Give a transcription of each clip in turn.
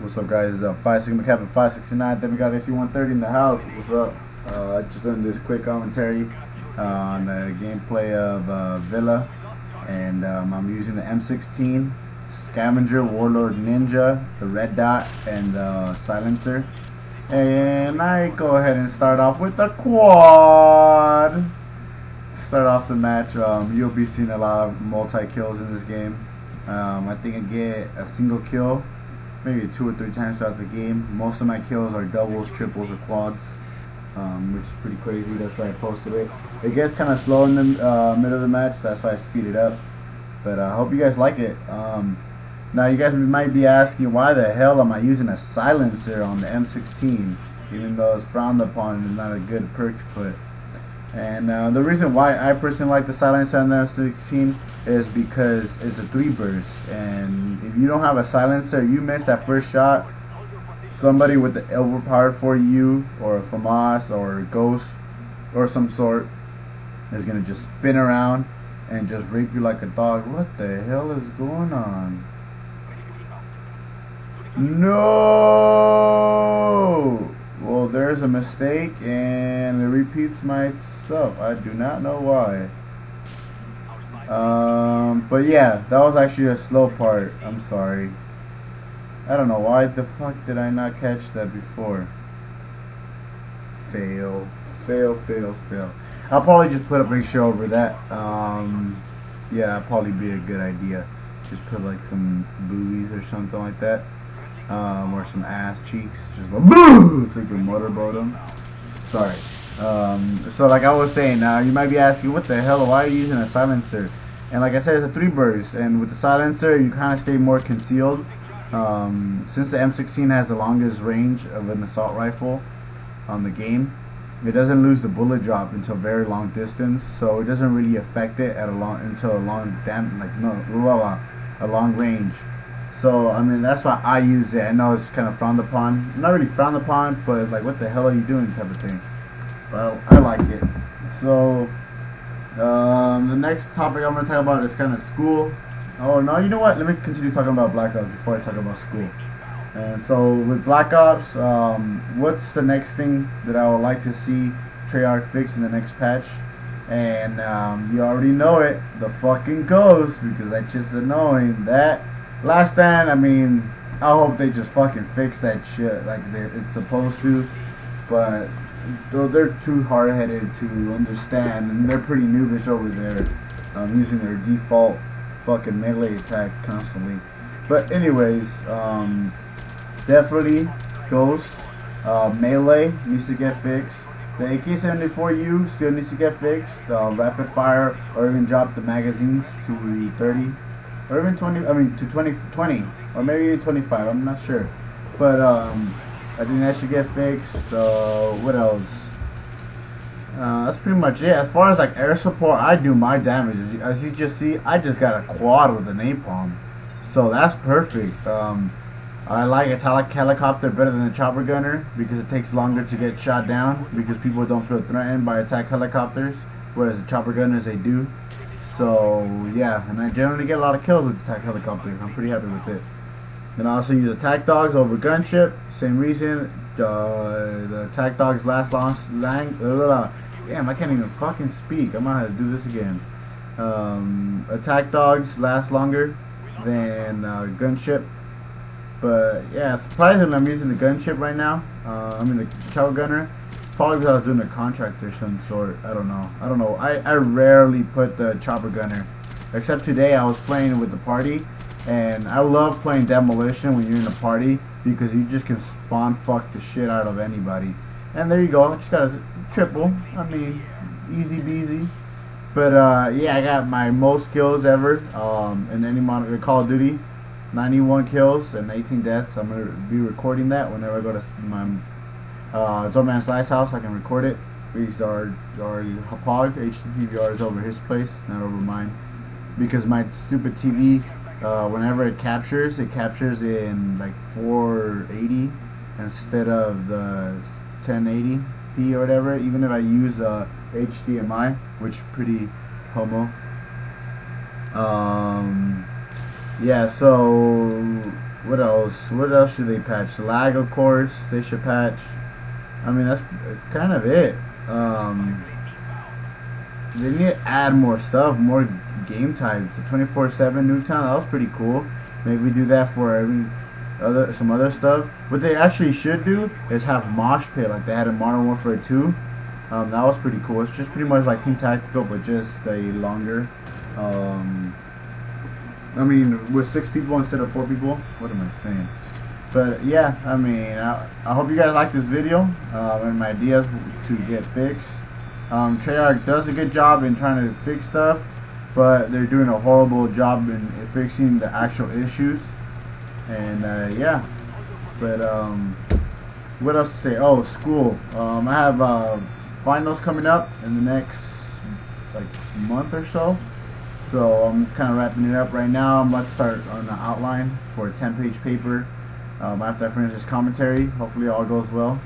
What's up, guys? It's uh, Phi Sigma Kappa 569. Then we got AC130 in the house. What's up? Uh, just doing this quick commentary uh, on the gameplay of uh, Villa. And um, I'm using the M16, Scavenger, Warlord Ninja, the Red Dot, and the Silencer. And I go ahead and start off with the quad. Start off the match. Um, you'll be seeing a lot of multi kills in this game. Um, I think I get a single kill maybe two or three times throughout the game. Most of my kills are doubles, triples, or quads, um, which is pretty crazy. That's why I posted it. It gets kind of slow in the uh, middle of the match. That's why I speed it up. But I uh, hope you guys like it. Um, now you guys might be asking why the hell am I using a silencer on the M16 even though it's frowned upon and not a good perk to put. And uh, the reason why I personally like the silencer on the M16 is because it's a three burst. And if you don't have a silencer you miss that first shot. Somebody with the overpowered for you or a FAMAS or a ghost or some sort is gonna just spin around and just rape you like a dog. What the hell is going on? No! Well there's a mistake and it repeats my stuff I do not know why um, but yeah, that was actually a slow part. I'm sorry. I don't know why the fuck did I not catch that before. Fail, fail, fail, fail. I'll probably just put a picture over that. Um, yeah, probably be a good idea. Just put like some buoys or something like that. Um, or some ass cheeks. Just like boo, so you can motorboat them. Sorry. Um, so like I was saying, now uh, you might be asking, what the hell? Why are you using a silencer? And like I said, it's a three burst, and with the silencer, you kind of stay more concealed. Um, since the M16 has the longest range of an assault rifle on the game, it doesn't lose the bullet drop until very long distance, so it doesn't really affect it at a long until a long damn like no a long range. So I mean that's why I use it. I know it's kind of frowned upon, not really frowned upon, but like what the hell are you doing type of thing. Well, I like it. So um, the next topic I'm going to talk about is kind of school. Oh, no, you know what? Let me continue talking about Black Ops before I talk about school. And so with Black Ops, um, what's the next thing that I would like to see Treyarch fix in the next patch? And um, you already know it, the fucking ghost, because that's just annoying. That last stand, I mean, I hope they just fucking fix that shit like it's supposed to. But though they're too hard-headed to understand, and they're pretty noobish over there, um, using their default fucking melee attack constantly. But anyways, um, definitely Ghost uh, melee needs to get fixed. The AK-74U still needs to get fixed. Uh, rapid fire, or even drop the magazines to 30, or even 20. I mean to 20, 20, or maybe 25. I'm not sure, but um, I think that should get fixed. Uh, what else? Uh, that's pretty much it. As far as like air support, I do my damage. As you, just see, I just got a quad with a napalm. So that's perfect. Um, I like attack helicopter better than the chopper gunner because it takes longer to get shot down because people don't feel threatened by attack helicopters, whereas the chopper gunners they do. So yeah, and I generally get a lot of kills with attack helicopters. I'm pretty happy with it. Then I also use attack dogs over gunship. Same reason. Uh, the attack dogs last long. Lang, blah, Damn, I can't even fucking speak. I'm gonna have to do this again. Um, attack dogs last longer than uh, gunship. But yeah, surprisingly, I'm using the gunship right now. Uh, I mean the chopper gunner. Probably because I was doing a contract or some sort. I don't know. I don't know. I, I rarely put the chopper gunner. Except today I was playing with the party and I love playing Demolition when you're in a party because you just can spawn fuck the shit out of anybody. And there you go, just got a triple. I mean, easy beasy. But uh, yeah, I got my most kills ever um, in any Call of Duty. 91 kills and 18 deaths. I'm gonna be recording that whenever I go to my uh, Zomansly's House. I can record it. Because our our Hauppauge HDPVR is over his place, not over mine. Because my stupid TV uh, whenever it captures, it captures in like 480 instead of the 1080p or whatever. Even if I use uh, HDMI, which pretty homo. Um, yeah, so what else? What else should they patch? Lag, of course, they should patch. I mean, that's kind of it. Um, they need to add more stuff, more game types. The 24/7 Nuketown, that was pretty cool. Maybe we do that for every other some other stuff. What they actually should do is have mosh pit like they had in Modern Warfare 2. Um, that was pretty cool. It's just pretty much like Team Tactical, but just a longer. Um, I mean, with six people instead of four people. What am I saying? But yeah, I mean, I, I hope you guys like this video uh, and my ideas to get fixed. Um, Treyarch does a good job in trying to fix stuff, but they're doing a horrible job in, in fixing the actual issues. And uh, yeah, but um, what else to say? Oh, school. Um, I have uh, finals coming up in the next like month or so. So I'm kind of wrapping it up right now. I'm about to start on the outline for a 10-page paper. Um, after I finish this commentary, hopefully all goes well.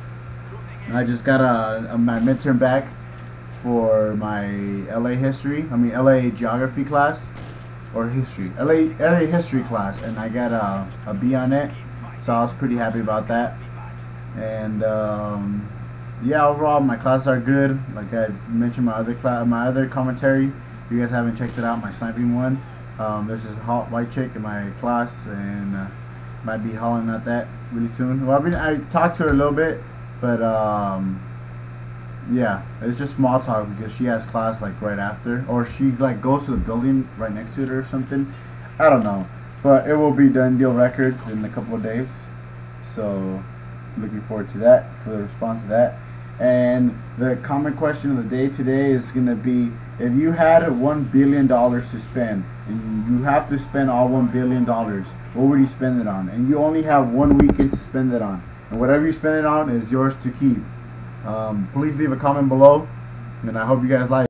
I just got a, a, my midterm back for my LA history. I mean LA geography class or history. LA LA history class, and I got a, a B on it. So I was pretty happy about that. And um, yeah, overall my classes are good. Like I mentioned, my other class, my other commentary. If you guys haven't checked it out, my sniping one. Um, there's this hot white chick in my class, and uh, might be hauling at that really soon. Well, I mean, I talked to her a little bit, but um, yeah, it's just small talk because she has class like right after, or she like goes to the building right next to it or something. I don't know, but it will be done deal records in a couple of days. So, looking forward to that for the response to that. And the common question of the day today is going to be if you had one billion dollars to spend and you have to spend all one billion dollars, what would you spend it on? And you only have one weekend to spend it on. And whatever you spend it on is yours to keep. Um, please leave a comment below, and I hope you guys like.